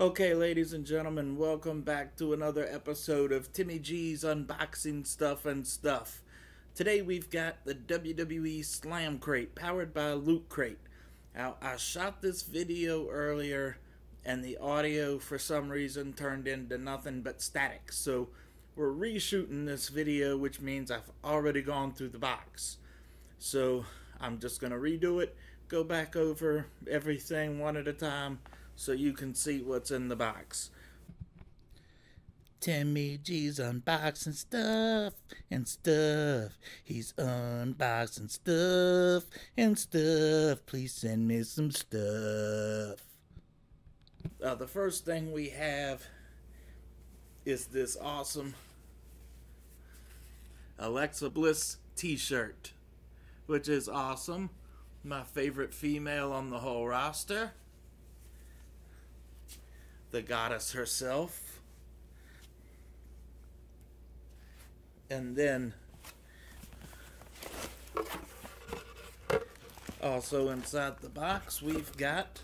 Okay, ladies and gentlemen, welcome back to another episode of Tummy G's Unboxing Stuff and Stuff. Today we've got the WWE Slam Crate powered by Loot Crate. Now, I shot this video earlier and the audio for some reason turned into nothing but static. So we're reshooting this video, which means I've already gone through the box. So I'm just going to redo it, go back over everything one at a time so you can see what's in the box. Tummy G's unboxing stuff and stuff. He's unboxing stuff and stuff. Please send me some stuff. Uh, the first thing we have is this awesome Alexa Bliss t shirt, which is awesome. My favorite female on the whole roster. The goddess herself. And then also inside the box we've got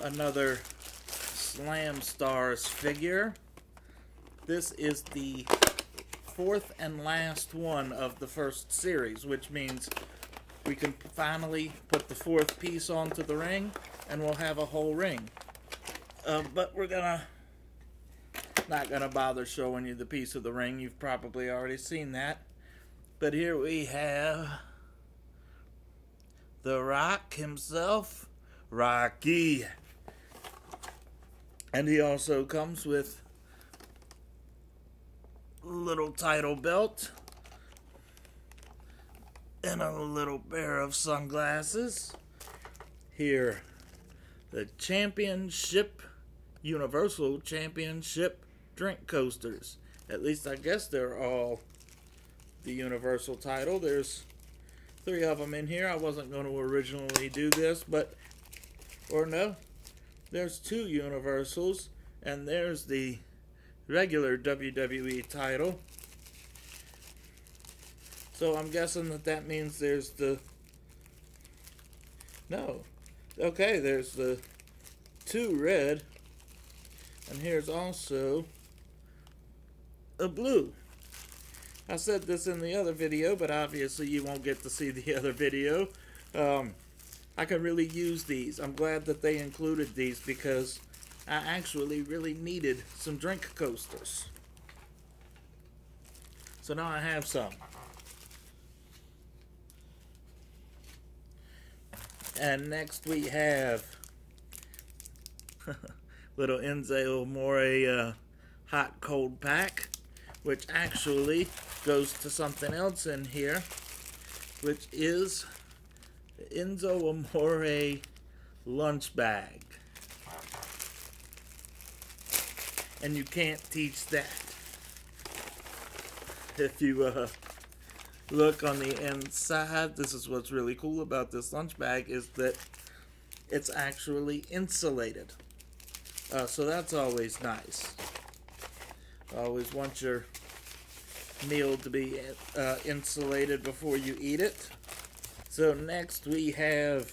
another Slam Stars figure. This is the fourth and last one of the first series, which means we can finally put the fourth piece onto the ring and we'll have a whole ring. Uh, but we're gonna not gonna bother showing you the piece of the ring. You've probably already seen that. But here we have the Rock himself, Rocky. And he also comes with a little title belt and a little pair of sunglasses. Here, the Championship, Universal Championship drink coasters. At least I guess they're all the Universal title. There's three of them in here. I wasn't going to originally do this, but, or no, there's two Universals, and there's the regular WWE title. So I'm guessing that that means there's the. No. Okay, there's the two red, and here's also a blue. I said this in the other video, but obviously you won't get to see the other video. Um, I could really use these. I'm glad that they included these because I actually really needed some drink coasters. So now I have some. And next we have little Enzo Amore uh, hot cold pack, which actually goes to something else in here, which is Enzo Amore lunch bag. And you can't teach that. If you uh, look on the inside, this is what's really cool about this lunch bag is that it's actually insulated. Uh, so that's always nice. Always want your meal to be uh, insulated before you eat it. So next we have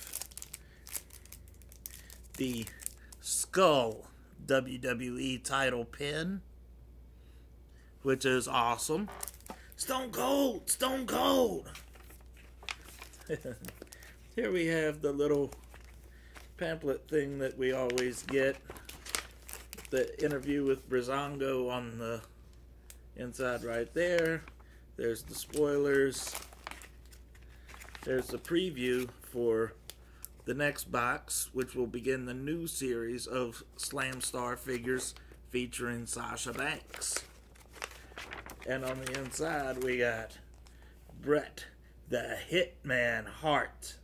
the Skull WWE title pin, which is awesome. Stone Cold! Stone Cold! Here we have the little pamphlet thing that we always get. The interview with Breezango on the inside right there. There's the spoilers. There's the preview for the next box, which will begin the new series of Slam Star figures featuring Sasha Banks. And on the inside, we got Bret the Hitman Hart.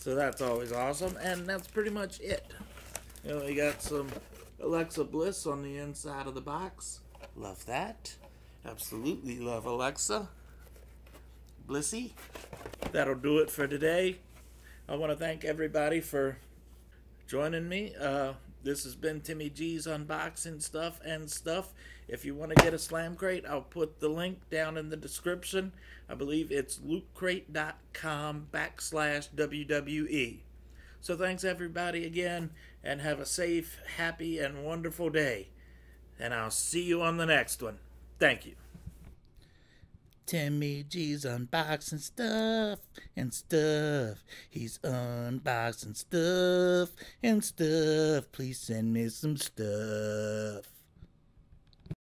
So that's always awesome. And that's pretty much it. You know, we got some Alexa Bliss on the inside of the box. Love that. Absolutely love Alexa. Blissy. That'll do it for today. I want to thank everybody for joining me. Uh, This has been Tummy G's unboxing stuff and stuff. If you want to get a slam crate, I'll put the link down in the description. I believe it's lootcrate.com backslash WWE. So thanks everybody again, and have a safe, happy, and wonderful day. And I'll see you on the next one. Thank you. Tummy G's unboxing stuff and stuff. He's unboxing stuff and stuff. Please send me some stuff.